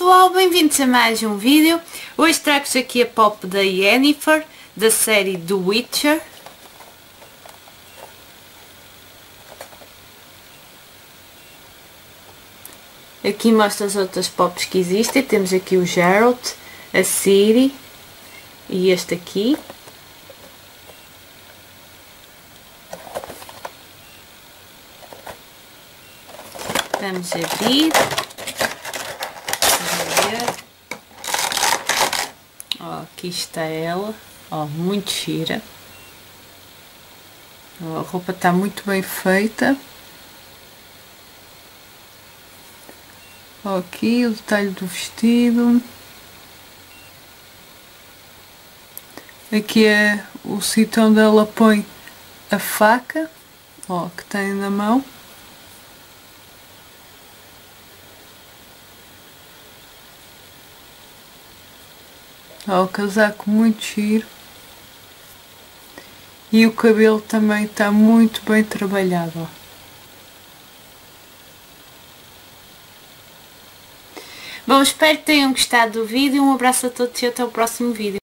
pessoal, bem-vindos a mais um vídeo. Hoje trago-vos aqui a pop da Yennefer, da série The Witcher. Aqui mostra as outras pops que existem. Temos aqui o Geralt, a Ciri e este aqui. Vamos abrir. Ó, aqui está ela. Ó, muito gira. A roupa está muito bem feita. Ó, aqui o detalhe do vestido. Aqui é o sítio onde ela põe a faca, ó, que tem na mão. Ó, o casaco muito giro. E o cabelo também está muito bem trabalhado. Ó. Bom, espero que tenham gostado do vídeo. Um abraço a todos e até o próximo vídeo.